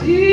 the